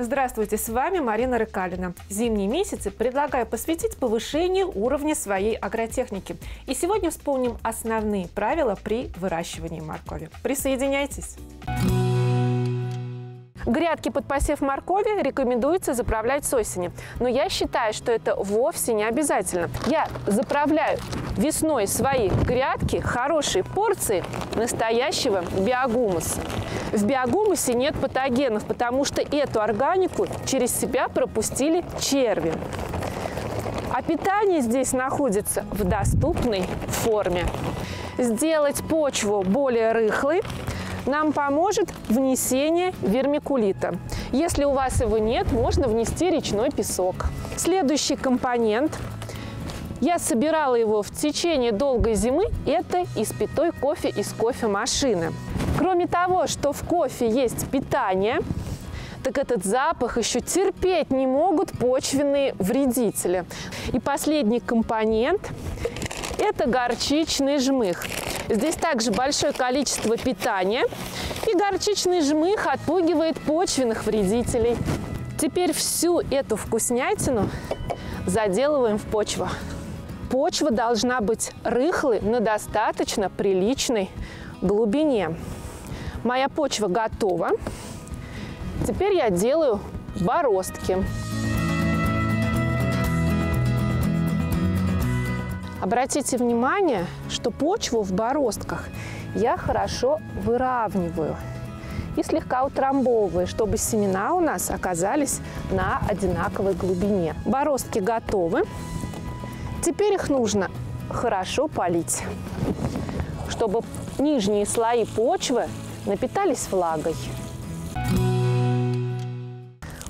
Здравствуйте, с вами Марина Рыкалина. Зимние месяцы предлагаю посвятить повышению уровня своей агротехники. И сегодня вспомним основные правила при выращивании моркови. Присоединяйтесь! Грядки под посев моркови рекомендуется заправлять с осени. Но я считаю, что это вовсе не обязательно. Я заправляю весной свои грядки хорошей порции настоящего биогумуса. В биогумусе нет патогенов, потому что эту органику через себя пропустили черви. А питание здесь находится в доступной форме. Сделать почву более рыхлой нам поможет внесение вермикулита. Если у вас его нет, можно внести речной песок. Следующий компонент я собирала его в течение долгой зимы. Это испитой кофе из кофемашины. Кроме того, что в кофе есть питание, так этот запах еще терпеть не могут почвенные вредители. И последний компонент – это горчичный жмых. Здесь также большое количество питания, и горчичный жмых отпугивает почвенных вредителей. Теперь всю эту вкуснятину заделываем в почву. Почва должна быть рыхлой на достаточно приличной глубине. Моя почва готова. Теперь я делаю бороздки. Обратите внимание, что почву в бороздках я хорошо выравниваю и слегка утрамбовываю, чтобы семена у нас оказались на одинаковой глубине. Бороздки готовы. Теперь их нужно хорошо полить, чтобы нижние слои почвы напитались влагой.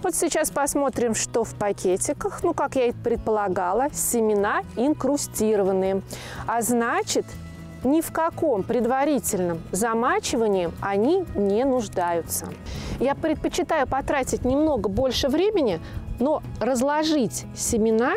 Вот сейчас посмотрим, что в пакетиках. Ну, как я и предполагала, семена инкрустированные. А значит, ни в каком предварительном замачивании они не нуждаются. Я предпочитаю потратить немного больше времени, но разложить семена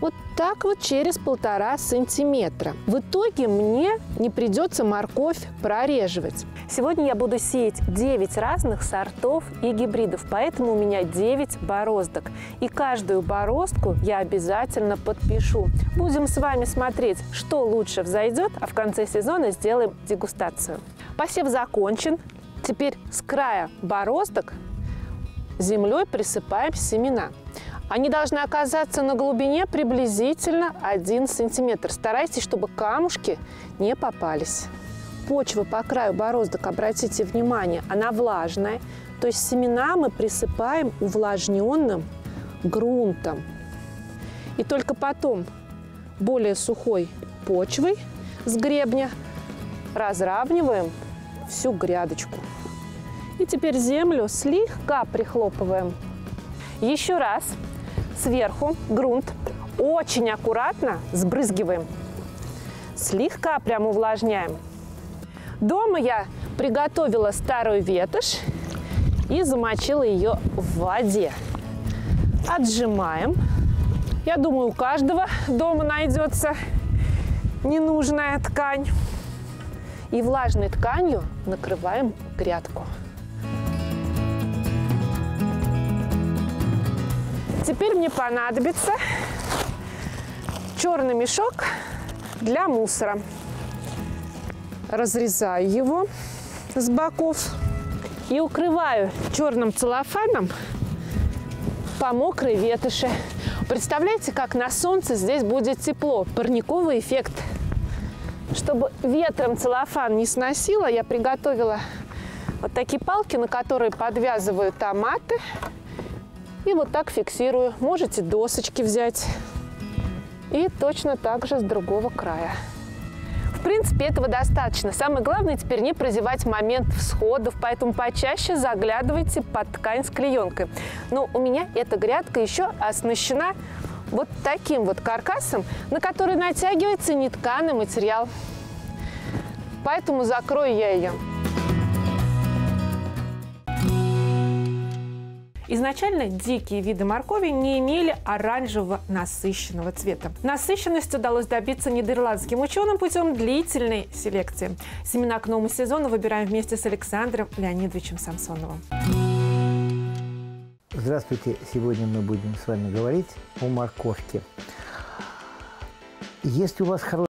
вот так вот через полтора сантиметра. В итоге мне не придется морковь прореживать. Сегодня я буду сеять 9 разных сортов и гибридов, поэтому у меня 9 бороздок. И каждую бороздку я обязательно подпишу. Будем с вами смотреть, что лучше взойдет, а в конце сезона сделаем дегустацию. Посев закончен. Теперь с края бороздок землей присыпаем семена. Они должны оказаться на глубине приблизительно 1 сантиметр. Старайтесь, чтобы камушки не попались. Почва по краю бороздок, обратите внимание, она влажная. То есть семена мы присыпаем увлажненным грунтом. И только потом более сухой почвой с гребня разравниваем всю грядочку. И теперь землю слегка прихлопываем. Еще раз сверху грунт очень аккуратно сбрызгиваем. Слегка прям увлажняем. Дома я приготовила старую ветошь и замочила ее в воде. Отжимаем. Я думаю, у каждого дома найдется ненужная ткань. И влажной тканью накрываем грядку. Теперь мне понадобится черный мешок для мусора. Разрезаю его с боков и укрываю черным целлофаном по мокрой ветоши. Представляете, как на солнце здесь будет тепло, парниковый эффект. Чтобы ветром целлофан не сносило, я приготовила вот такие палки, на которые подвязываю томаты и вот так фиксирую. Можете досочки взять. И точно так же с другого края. В принципе, этого достаточно. Самое главное теперь не прозевать момент всходов, поэтому почаще заглядывайте под ткань с клеенкой. Но у меня эта грядка еще оснащена вот таким вот каркасом, на который натягивается нетканый материал. Поэтому закрою я ее. Изначально дикие виды моркови не имели оранжевого насыщенного цвета. Насыщенность удалось добиться нидерландским ученым путем длительной селекции. Семена к новому сезону выбираем вместе с Александром Леонидовичем Самсоновым. Здравствуйте! Сегодня мы будем с вами говорить о морковке. Если у вас хороший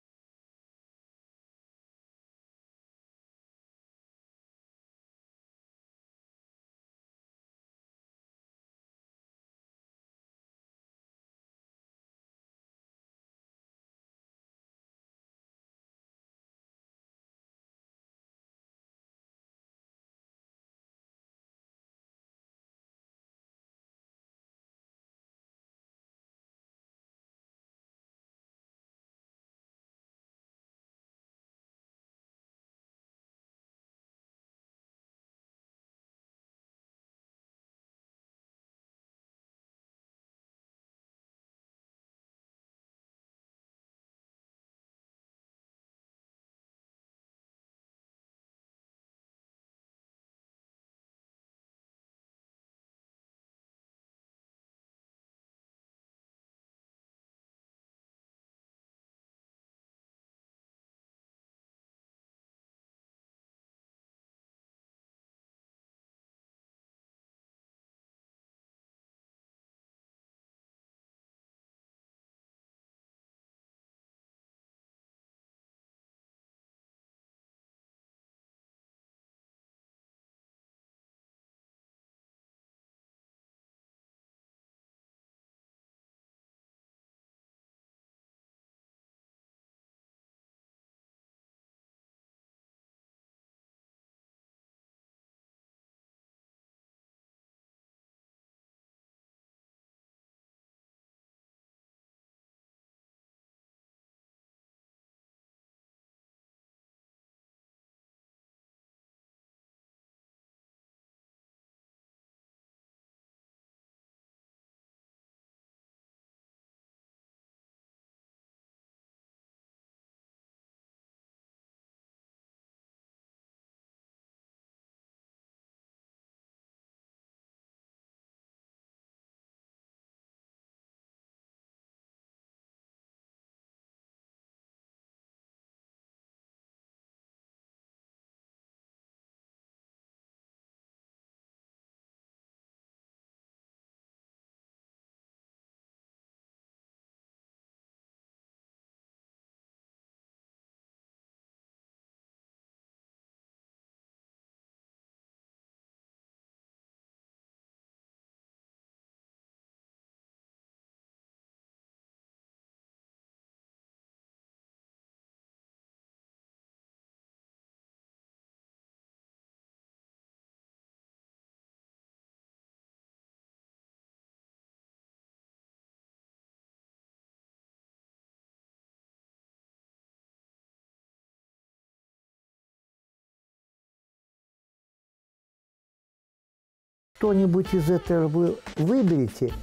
что-нибудь из этого вы выберете,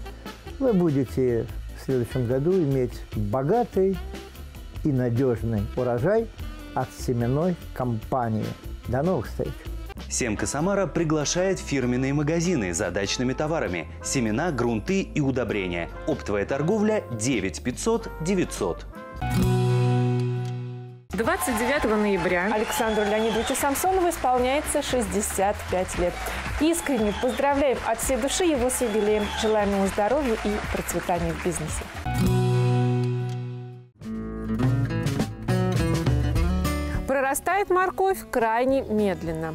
вы будете в следующем году иметь богатый и надежный урожай от семенной компании. До новых встреч! Семка Самара приглашает фирменные магазины за дачными товарами, семена, грунты и удобрения. Оптовая торговля 9 500 900. 29 ноября Александру Леонидовичу Самсонову исполняется 65 лет. Искренне поздравляем от всей души его с юбилеем. Желаем ему здоровья и процветания в бизнесе. Прорастает морковь крайне медленно.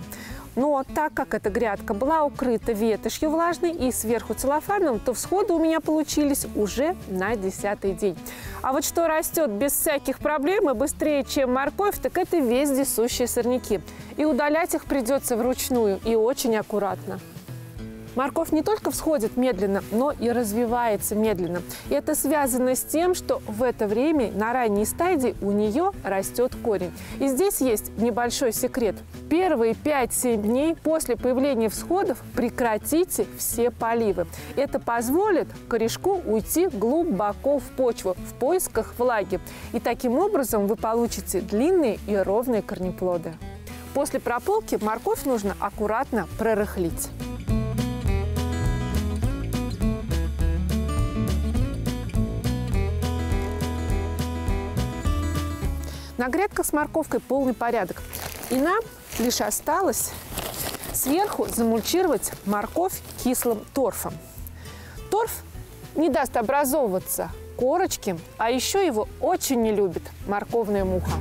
Но так как эта грядка была укрыта ветошью влажной и сверху целлофаном, то всходы у меня получились уже на десятый день. А вот что растет без всяких проблем и быстрее, чем морковь, так это вездесущие сорняки. И удалять их придется вручную и очень аккуратно. Морковь не только всходит медленно, но и развивается медленно. И это связано с тем, что в это время на ранней стадии у нее растет корень. И здесь есть небольшой секрет. Первые 5-7 дней после появления всходов прекратите все поливы. Это позволит корешку уйти глубоко в почву в поисках влаги. И таким образом вы получите длинные и ровные корнеплоды. После прополки морковь нужно аккуратно прорыхлить. На грядках с морковкой полный порядок. И нам лишь осталось Сверху замульчировать морковь кислым торфом. Торф не даст образовываться корочки, а еще его очень не любит морковная муха.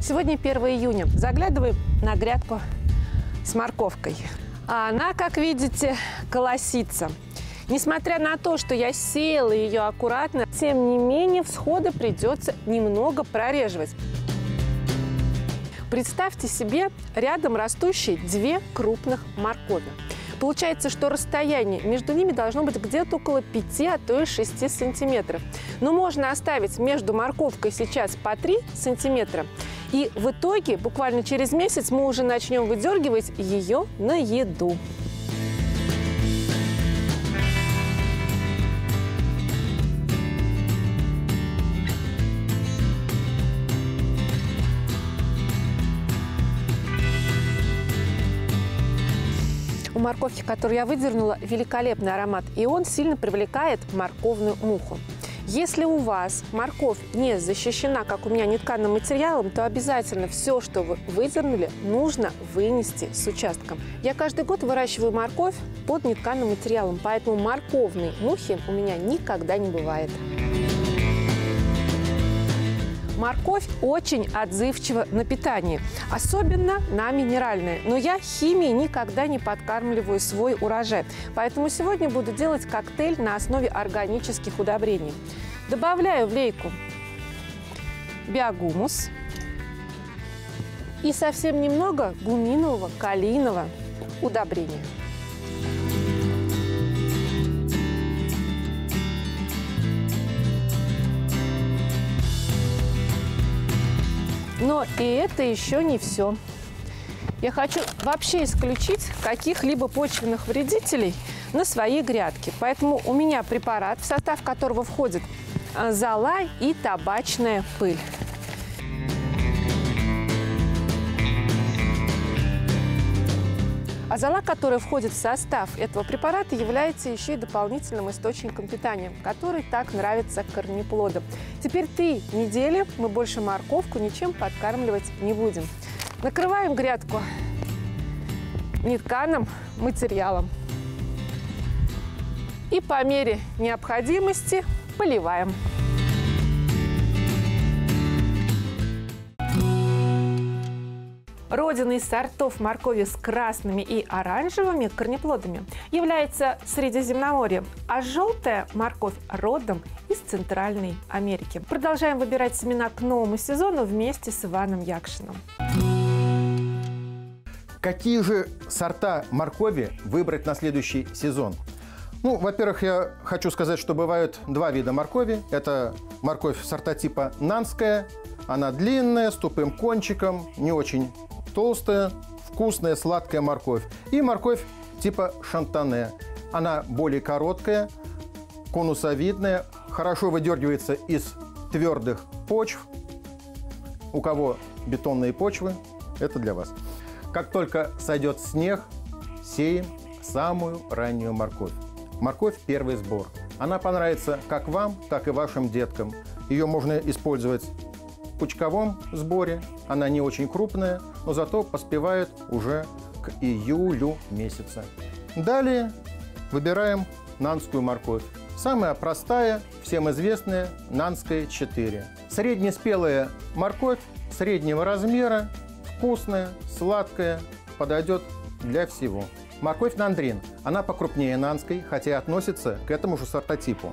Сегодня 1 июня. Заглядываем на грядку с морковкой. А она, как видите, колосится. Несмотря на то, что я сеяла ее аккуратно, тем не менее всходы придется немного прореживать. Представьте себе рядом растущие две крупных моркови. Получается, что расстояние между ними должно быть где-то около 5, а то и 6 сантиметров. Но можно оставить между морковкой сейчас по 3 сантиметра. И в итоге, буквально через месяц, мы уже начнем выдергивать ее на еду. У морковки, которую я выдернула, великолепный аромат, и он сильно привлекает морковную муху. Если у вас морковь не защищена, как у меня, нетканным материалом, то обязательно все, что вы выдернули, нужно вынести с участком. Я каждый год выращиваю морковь под нетканным материалом, поэтому морковной мухи у меня никогда не бывает. Морковь очень отзывчива на питание, особенно на минеральное. Но я химией никогда не подкармливаю свой урожай. Поэтому сегодня буду делать коктейль на основе органических удобрений. Добавляю в лейку биогумус и совсем немного гуминового калийного удобрения. Но и это еще не все. Я хочу вообще исключить каких-либо почвенных вредителей на своей грядке. Поэтому у меня препарат, в состав которого входит э, зола и табачная пыль. А зола, которая входит в состав этого препарата, является еще и дополнительным источником питания, который так нравится корнеплодам. Теперь три недели мы больше морковку ничем подкармливать не будем. Накрываем грядку нетканым материалом. И по мере необходимости поливаем. Родиной сортов моркови с красными и оранжевыми корнеплодами является Средиземноморье, а желтая морковь родом из Центральной Америки. Продолжаем выбирать семена к новому сезону вместе с Иваном Якшиным. Какие же сорта моркови выбрать на следующий сезон? Ну, во-первых, я хочу сказать, что бывают два вида моркови. Это морковь сорта типа нанская. Она длинная, с тупым кончиком, не очень толстая, вкусная, сладкая морковь. И морковь типа шантане. Она более короткая, конусовидная, хорошо выдергивается из твердых почв. У кого бетонные почвы, это для вас. Как только сойдет снег, сеем самую раннюю морковь. Морковь – первый сбор. Она понравится как вам, так и вашим деткам. Ее можно использовать пучковом сборе. Она не очень крупная, но зато поспевает уже к июлю месяца. Далее выбираем нанскую морковь. Самая простая, всем известная, нанская 4. Среднеспелая морковь среднего размера, вкусная, сладкая, подойдет для всего. Морковь нандрин. Она покрупнее нанской, хотя относится к этому же сортотипу.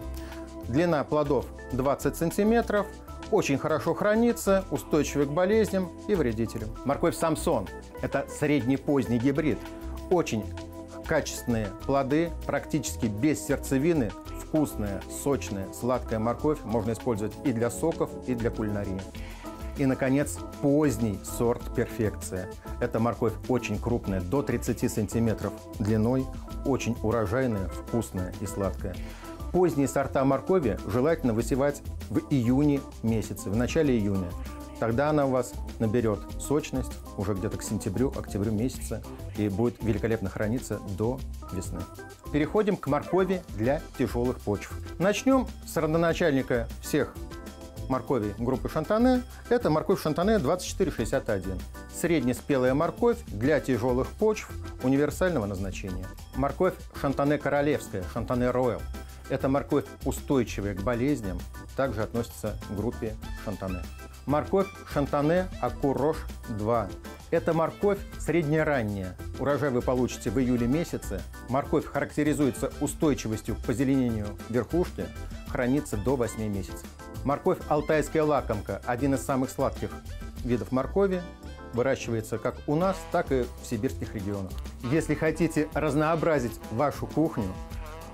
Длина плодов 20 сантиметров, очень хорошо хранится, устойчивый к болезням и вредителям. Морковь Самсон – это средний-поздний гибрид. Очень качественные плоды, практически без сердцевины, вкусная, сочная, сладкая морковь можно использовать и для соков, и для кулинарии. И, наконец, поздний сорт перфекция. Эта морковь очень крупная, до 30 сантиметров длиной, очень урожайная, вкусная и сладкая. Поздние сорта моркови желательно высевать в июне месяце, в начале июня. Тогда она у вас наберет сочность уже где-то к сентябрю, октябрю месяца и будет великолепно храниться до весны. Переходим к моркови для тяжелых почв. Начнем с родоначальника всех моркови группы Шантане – это морковь Шантане 2461. Среднеспелая морковь для тяжелых почв универсального назначения. Морковь Шантане королевская, Шантане Роyal – это морковь устойчивая к болезням, также относится к группе Шантане. Морковь Шантане Акурош 2 это морковь среднеранняя. Урожай вы получите в июле месяце. Морковь характеризуется устойчивостью к позеленению верхушки, хранится до 8 месяцев. Морковь алтайская лакомка – один из самых сладких видов моркови. Выращивается как у нас, так и в сибирских регионах. Если хотите разнообразить вашу кухню,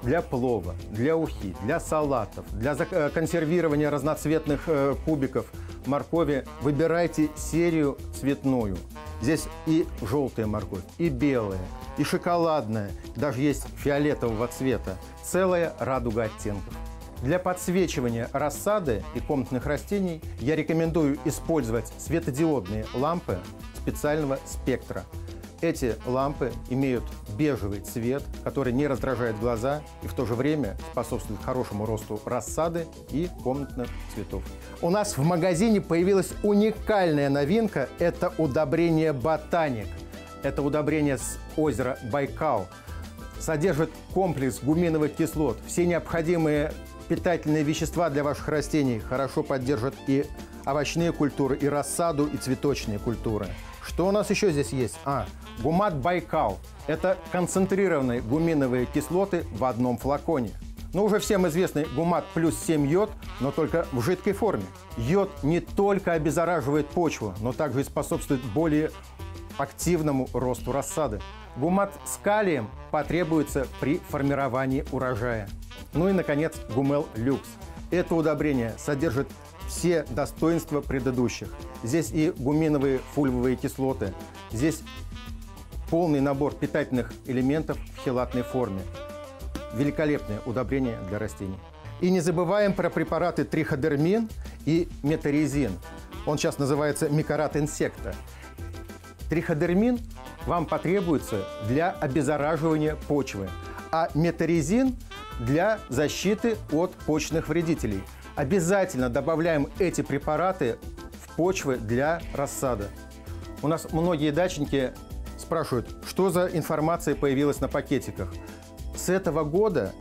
для плова, для ухи, для салатов, для э, консервирования разноцветных э, кубиков моркови выбирайте серию цветную. Здесь и желтая морковь, и белая, и шоколадная, даже есть фиолетового цвета. Целая радуга оттенков. Для подсвечивания рассады и комнатных растений я рекомендую использовать светодиодные лампы специального спектра. Эти лампы имеют бежевый цвет, который не раздражает глаза и в то же время способствует хорошему росту рассады и комнатных цветов. У нас в магазине появилась уникальная новинка – это удобрение «Ботаник». Это удобрение с озера Байкал. Содержит комплекс гуминовых кислот. Все необходимые питательные вещества для ваших растений хорошо поддержат и овощные культуры, и рассаду, и цветочные культуры. Что у нас еще здесь есть? А, гумат Байкал. Это концентрированные гуминовые кислоты в одном флаконе. Ну, уже всем известный гумат плюс 7 йод, но только в жидкой форме. Йод не только обеззараживает почву, но также и способствует более активному росту рассады. Гумат с калием потребуется при формировании урожая. Ну и, наконец, Гумел Люкс. Это удобрение содержит все достоинства предыдущих. Здесь и гуминовые фульвовые кислоты, здесь полный набор питательных элементов в хелатной форме. Великолепное удобрение для растений. И не забываем про препараты триходермин и метаризин. Он сейчас называется микорат инсекта. Триходермин вам потребуется для обеззараживания почвы, а метаризин для защиты от почных вредителей. Обязательно добавляем эти препараты в почвы для рассады. У нас многие дачники спрашивают, что за информация появилась на пакетиках. С этого года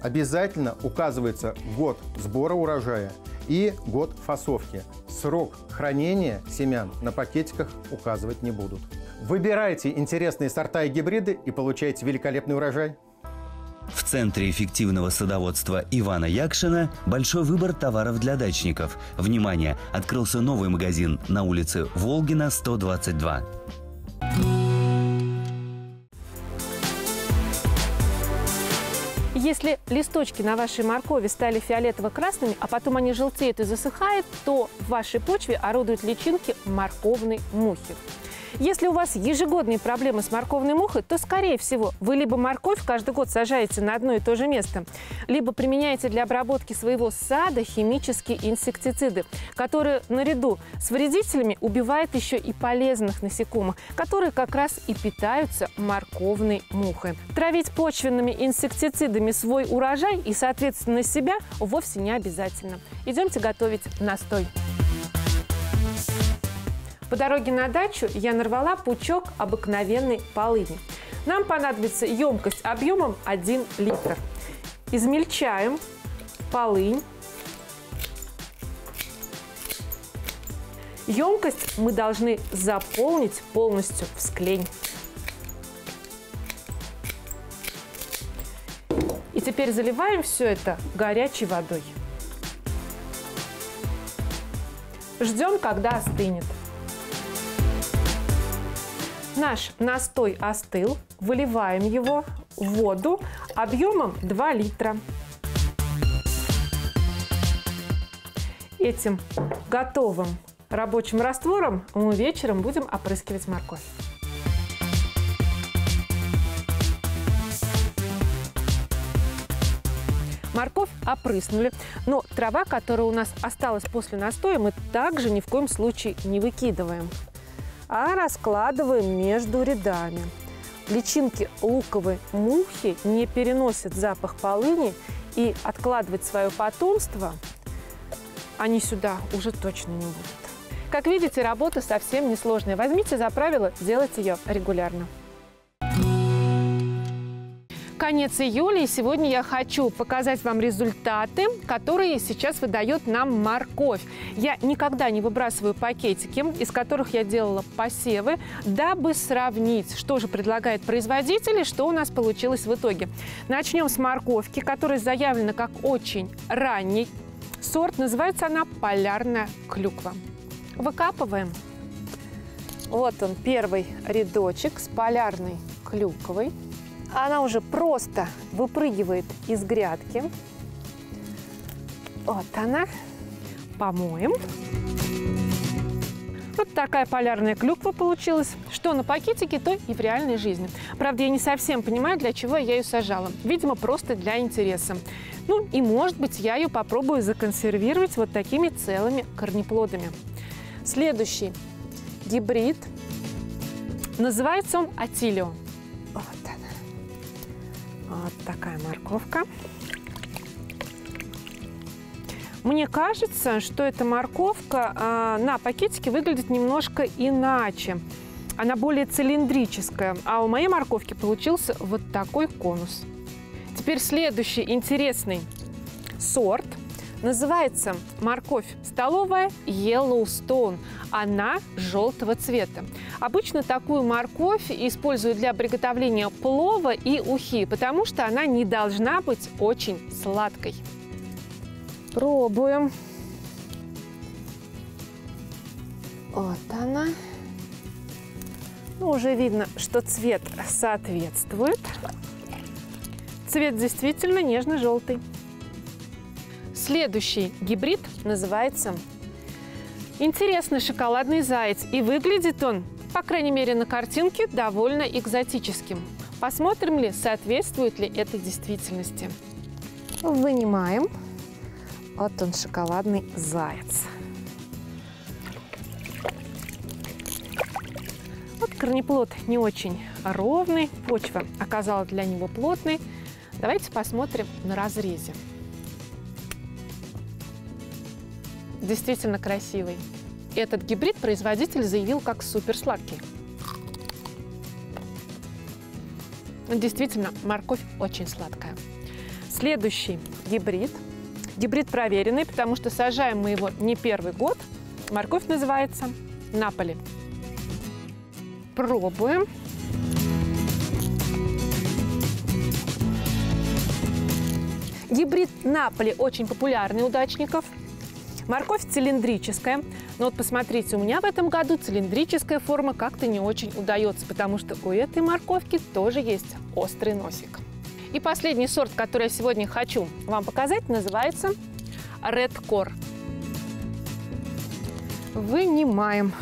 обязательно указывается год сбора урожая и год фасовки. Срок хранения семян на пакетиках указывать не будут. Выбирайте интересные сорта и гибриды и получайте великолепный урожай. В Центре эффективного садоводства Ивана Якшина большой выбор товаров для дачников. Внимание! Открылся новый магазин на улице Волгина, 122. Если листочки на вашей моркови стали фиолетово-красными, а потом они желтеют и засыхают, то в вашей почве орудуют личинки морковной мухи. Если у вас ежегодные проблемы с морковной мухой, то, скорее всего, вы либо морковь каждый год сажаете на одно и то же место, либо применяете для обработки своего сада химические инсектициды, которые наряду с вредителями убивают еще и полезных насекомых, которые как раз и питаются морковной мухой. Травить почвенными инсектицидами свой урожай и, соответственно, себя вовсе не обязательно. Идемте готовить настой. По дороге на дачу я нарвала пучок обыкновенной полыни. Нам понадобится емкость объемом 1 литр. Измельчаем полынь. Емкость мы должны заполнить полностью в склень. И теперь заливаем все это горячей водой. Ждем, когда остынет. Наш настой остыл. Выливаем его в воду объемом 2 литра. Этим готовым рабочим раствором мы вечером будем опрыскивать морковь. Морковь опрыснули, но трава, которая у нас осталась после настоя, мы также ни в коем случае не выкидываем а раскладываем между рядами. Личинки луковой мухи не переносят запах полыни и откладывать свое потомство они сюда уже точно не будут. Как видите, работа совсем несложная. Возьмите за правило делать ее регулярно конец июля, и сегодня я хочу показать вам результаты, которые сейчас выдает нам морковь. Я никогда не выбрасываю пакетики, из которых я делала посевы, дабы сравнить, что же предлагает производитель и что у нас получилось в итоге. Начнем с морковки, которая заявлена как очень ранний сорт. Называется она полярная клюква. Выкапываем. Вот он, первый рядочек с полярной клюквой. Она уже просто выпрыгивает из грядки. Вот она. Помоем. Вот такая полярная клюква получилась. Что на пакетике, то и в реальной жизни. Правда, я не совсем понимаю, для чего я ее сажала. Видимо, просто для интереса. Ну и, может быть, я ее попробую законсервировать вот такими целыми корнеплодами. Следующий гибрид. Называется он Атилио. Вот такая морковка. Мне кажется, что эта морковка а, на пакетике выглядит немножко иначе. Она более цилиндрическая, а у моей морковки получился вот такой конус. Теперь следующий интересный сорт – Называется морковь столовая Yellowstone. Она желтого цвета. Обычно такую морковь используют для приготовления плова и ухи, потому что она не должна быть очень сладкой. Пробуем. Вот она. Ну, уже видно, что цвет соответствует. Цвет действительно нежно-желтый. Следующий гибрид называется интересный шоколадный заяц. И выглядит он, по крайней мере на картинке, довольно экзотическим. Посмотрим ли, соответствует ли это действительности. Вынимаем. Вот он, шоколадный заяц. Вот корнеплод не очень ровный, почва оказалась для него плотной. Давайте посмотрим на разрезе. Действительно красивый. Этот гибрид производитель заявил как суперсладкий. Действительно, морковь очень сладкая. Следующий гибрид. Гибрид проверенный, потому что сажаем мы его не первый год. Морковь называется Наполи. Пробуем. Гибрид Наполи очень популярный у дачников – Морковь цилиндрическая. Но вот посмотрите, у меня в этом году цилиндрическая форма как-то не очень удается, потому что у этой морковки тоже есть острый носик. И последний сорт, который я сегодня хочу вам показать, называется Red Core. Вынимаем.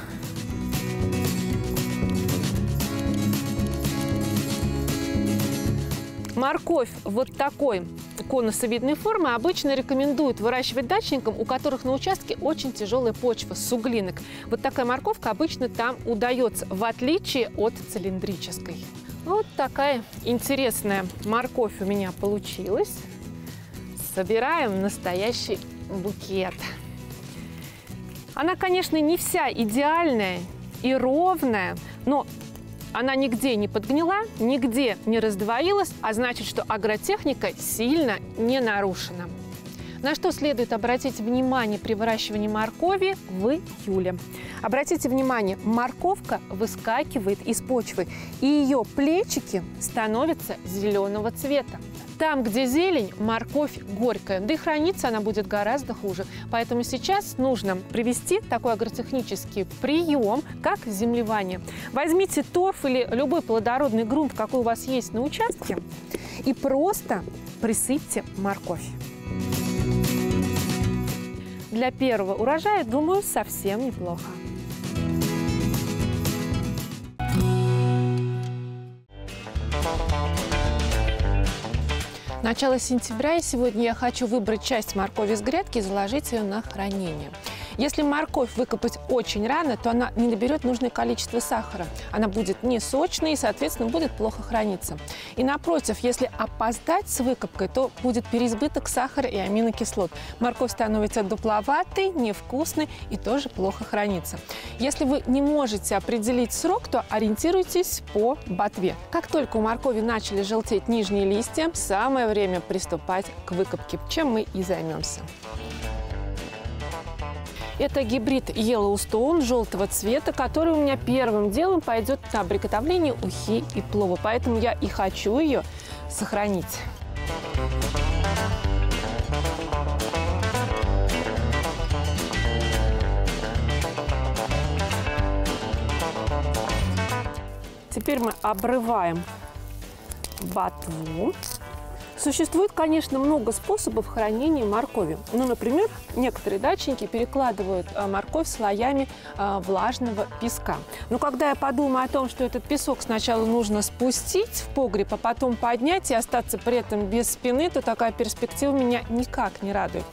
Морковь вот такой конусовидной формы обычно рекомендуют выращивать дачникам, у которых на участке очень тяжелая почва, суглинок. Вот такая морковка обычно там удается, в отличие от цилиндрической. Вот такая интересная морковь у меня получилась. Собираем настоящий букет. Она, конечно, не вся идеальная и ровная, но она нигде не подгнила, нигде не раздвоилась, а значит, что агротехника сильно не нарушена. На что следует обратить внимание при выращивании моркови в июле? Обратите внимание, морковка выскакивает из почвы, и ее плечики становятся зеленого цвета. Там, где зелень, морковь горькая, да и храниться она будет гораздо хуже. Поэтому сейчас нужно привести такой агротехнический прием, как землевание. Возьмите торф или любой плодородный грунт, какой у вас есть на участке, и просто присыпьте морковь. Для первого урожая, думаю, совсем неплохо. Начало сентября, и сегодня я хочу выбрать часть моркови с грядки и заложить ее на хранение. Если морковь выкопать очень рано, то она не наберет нужное количество сахара. Она будет не сочной и, соответственно, будет плохо храниться. И напротив, если опоздать с выкопкой, то будет переизбыток сахара и аминокислот. Морковь становится дупловатой, невкусной и тоже плохо хранится. Если вы не можете определить срок, то ориентируйтесь по ботве. Как только у моркови начали желтеть нижние листья, самое время приступать к выкопке, чем мы и займемся. Это гибрид Yellowstone желтого цвета, который у меня первым делом пойдет на приготовление ухи и плова. Поэтому я и хочу ее сохранить. Теперь мы обрываем ботву. Существует, конечно, много способов хранения моркови. Ну, например, некоторые дачники перекладывают а, морковь слоями а, влажного песка. Но когда я подумаю о том, что этот песок сначала нужно спустить в погреб, а потом поднять и остаться при этом без спины, то такая перспектива меня никак не радует.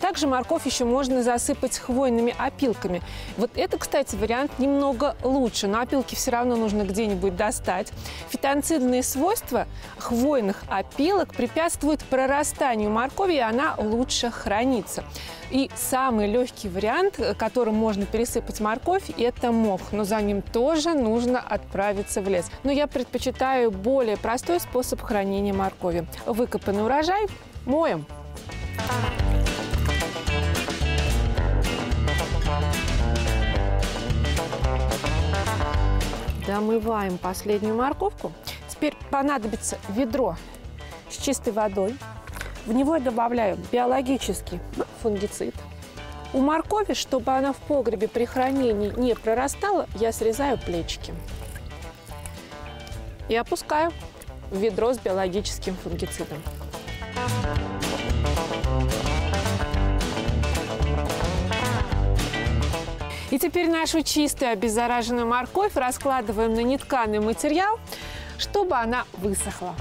Также морковь еще можно засыпать хвойными опилками. Вот это, кстати, вариант немного лучше, но опилки все равно нужно где-нибудь достать. Фитонцидные свойства хвойных опилок препятствуют препятствует прорастанию моркови, и она лучше хранится. И самый легкий вариант, которым можно пересыпать морковь, это мох. Но за ним тоже нужно отправиться в лес. Но я предпочитаю более простой способ хранения моркови. Выкопанный урожай моем. Домываем последнюю морковку. Теперь понадобится ведро с чистой водой. В него я добавляю биологический фунгицид. У моркови, чтобы она в погребе при хранении не прорастала, я срезаю плечики. И опускаю в ведро с биологическим фунгицидом. И теперь нашу чистую обеззараженную морковь раскладываем на нетканый материал, чтобы она высохла.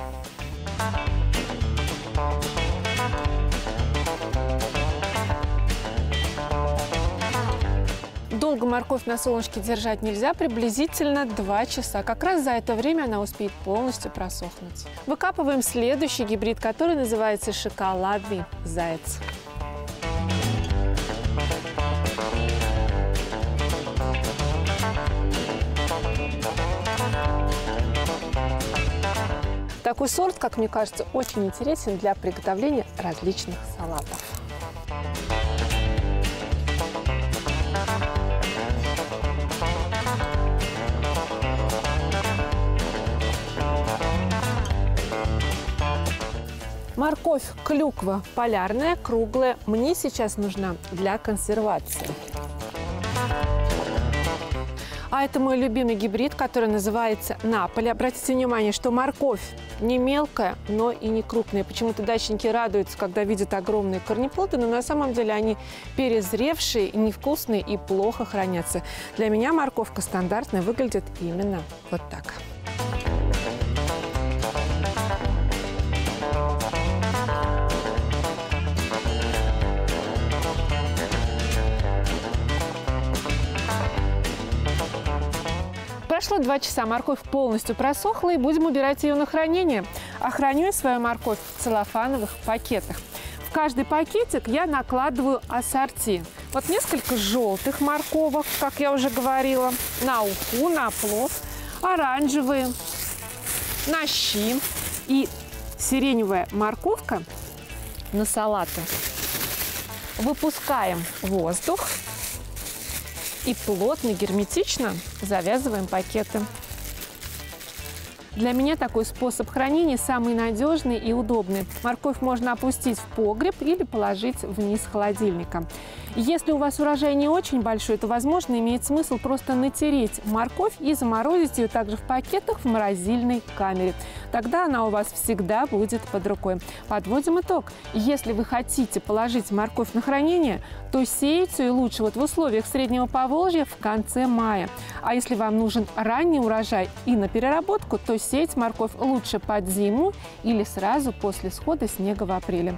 Долго морковь на солнышке держать нельзя, приблизительно 2 часа. Как раз за это время она успеет полностью просохнуть. Выкапываем следующий гибрид, который называется шоколадный заяц. Такой сорт, как мне кажется, очень интересен для приготовления различных салатов. Морковь, клюква полярная, круглая, мне сейчас нужна для консервации. А это мой любимый гибрид, который называется Наполе. Обратите внимание, что морковь не мелкая, но и не крупная. Почему-то дачники радуются, когда видят огромные корнеплоды, но на самом деле они перезревшие, невкусные и плохо хранятся. Для меня морковка стандартная выглядит именно вот так. Прошло два часа, морковь полностью просохла, и будем убирать ее на хранение. А свою морковь в целлофановых пакетах. В каждый пакетик я накладываю ассорти. Вот несколько желтых морковок, как я уже говорила, на уху, на плов, оранжевые, на щи и сиреневая морковка на салаты. Выпускаем воздух и плотно, герметично завязываем пакеты. Для меня такой способ хранения самый надежный и удобный. Морковь можно опустить в погреб или положить вниз холодильника. Если у вас урожай не очень большой, то, возможно, имеет смысл просто натереть морковь и заморозить ее также в пакетах в морозильной камере. Тогда она у вас всегда будет под рукой. Подводим итог. Если вы хотите положить морковь на хранение, то сеять ее лучше вот в условиях среднего Поволжья в конце мая. А если вам нужен ранний урожай и на переработку, то сеять морковь лучше под зиму или сразу после схода снега в апреле.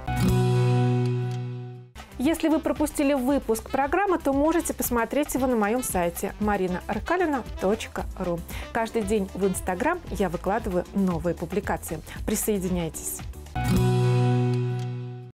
Если вы пропустили выпуск программы, то можете посмотреть его на моем сайте marinaarkalina.ru. Каждый день в Инстаграм я выкладываю новые публикации. Присоединяйтесь.